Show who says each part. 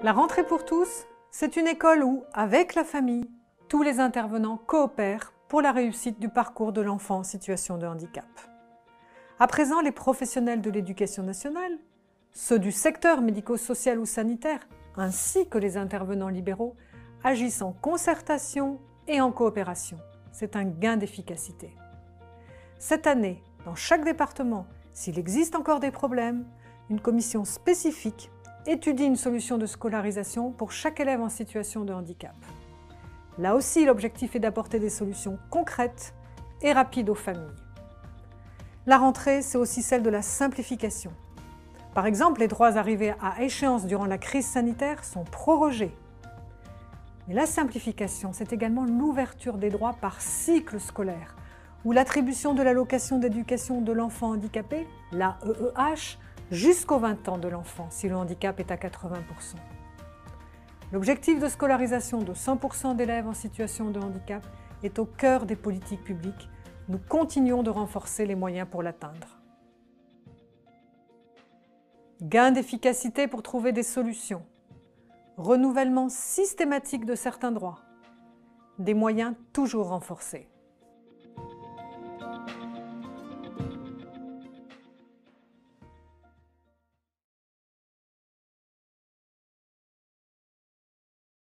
Speaker 1: La rentrée pour tous, c'est une école où, avec la famille, tous les intervenants coopèrent pour la réussite du parcours de l'enfant en situation de handicap. À présent, les professionnels de l'éducation nationale, ceux du secteur médico-social ou sanitaire, ainsi que les intervenants libéraux, agissent en concertation et en coopération. C'est un gain d'efficacité. Cette année, dans chaque département, s'il existe encore des problèmes, une commission spécifique étudie une solution de scolarisation pour chaque élève en situation de handicap. Là aussi, l'objectif est d'apporter des solutions concrètes et rapides aux familles. La rentrée, c'est aussi celle de la simplification. Par exemple, les droits arrivés à échéance durant la crise sanitaire sont prorogés. Mais la simplification, c'est également l'ouverture des droits par cycle scolaire, ou l'attribution de l'allocation d'éducation de l'enfant handicapé, la EEH, jusqu'aux 20 ans de l'enfant si le handicap est à 80%. L'objectif de scolarisation de 100% d'élèves en situation de handicap est au cœur des politiques publiques. Nous continuons de renforcer les moyens pour l'atteindre. Gain d'efficacité pour trouver des solutions. Renouvellement systématique de certains droits. Des moyens toujours renforcés.